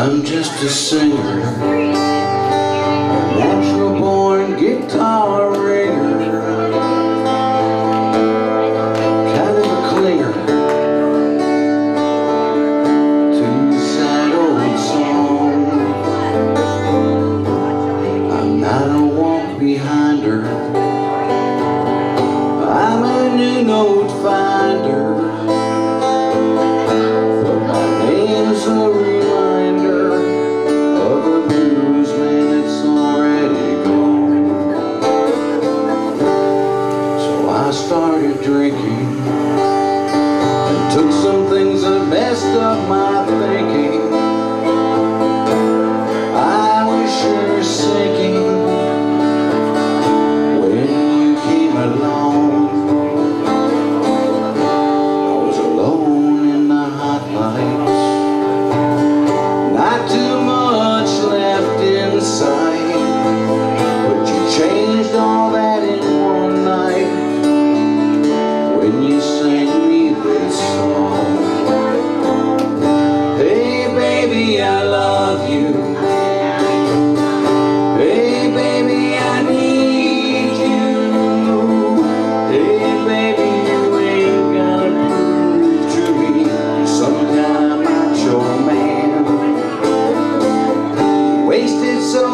I'm just a singer, a natural born guitar ringer, kind of a clinger to sad old song. I'm not a walk behinder, I'm a new note finder. You.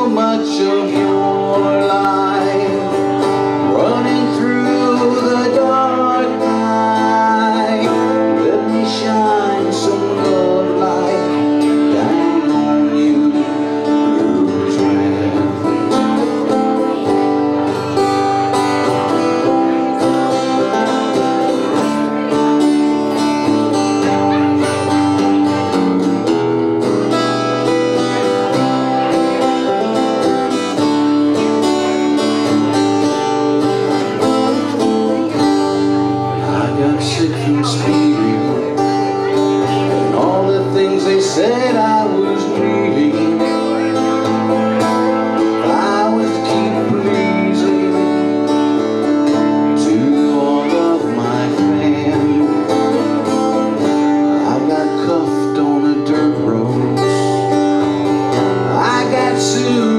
much of your life. music and spirit And all the things they said I was dreaming I would keep pleasing To all of my I got cuffed on a dirt road. I got sued